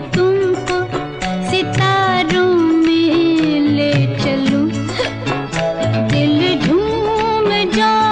तुमको दिल झूम जा